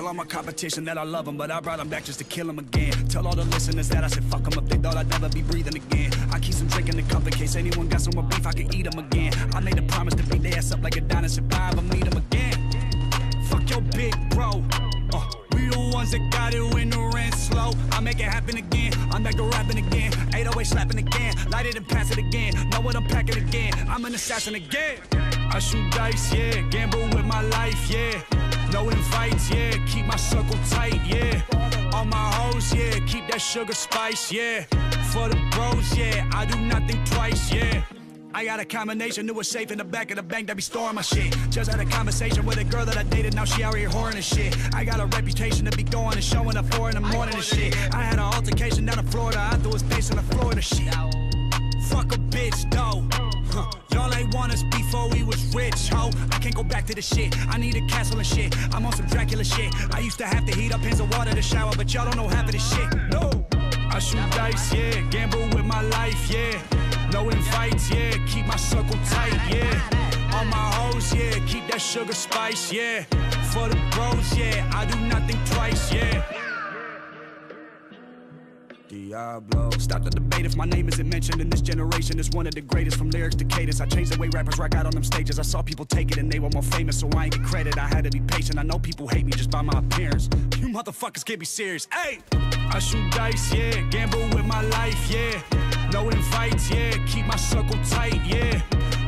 Tell all my competition that I love them, but I brought them back just to kill them again. Tell all the listeners that I said fuck them up, they thought I'd never be breathing again. I keep some drinking in cup in case anyone got some more beef, I can eat them again. I made a promise to beat their ass up like a dinosaur, if I ever meet them again. Fuck your big bro. Uh, we the ones that got it when the rent's slow. I make it happen again. I'm back to rapping again. 808 slapping again. Light it and pass it again. Know what I'm packing again. I'm an assassin again. I shoot dice, yeah. Gamble yeah. Keep that sugar spice, yeah. For the bros, yeah. I do nothing twice, yeah. I got a combination, knew a safe in the back of the bank that be storing my shit. Just had a conversation with a girl that I dated, now she out here whoring and shit. I got a reputation to be going and showing up four in the morning and shit. I had an altercation down in Florida, I threw his face in the Florida shit. Back to the shit. I need a castle and shit. I'm on some Dracula shit. I used to have to heat up pins of water to shower, but y'all don't know half of this shit. No. I shoot dice, yeah. Gamble with my life, yeah. No invites, yeah. Keep my circle tight, yeah. All my hoes, yeah. Keep that sugar spice, yeah. For the bros, yeah. I do nothing twice, yeah. Diablo. Stop the debate if my name isn't mentioned in this generation. It's one of the greatest from lyrics to cadence. I changed the way rappers rock out on them stages. I saw people take it and they were more famous, so I ain't get credit. I had to be patient. I know people hate me just by my appearance. You motherfuckers can't be serious. Hey! I shoot dice, yeah. Gamble with my life, yeah. No invites, yeah. Keep my circle tight, yeah.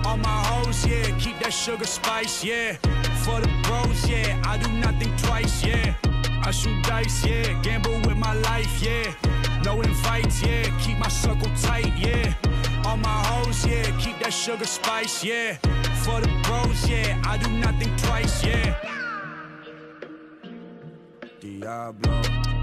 All my hoes, yeah. Keep that sugar spice, yeah. For the bros, yeah. I do nothing twice, yeah. I shoot dice, yeah. Gamble with my life, yeah. Keep that sugar spice, yeah. For the bros, yeah. I do nothing twice, yeah. Diablo.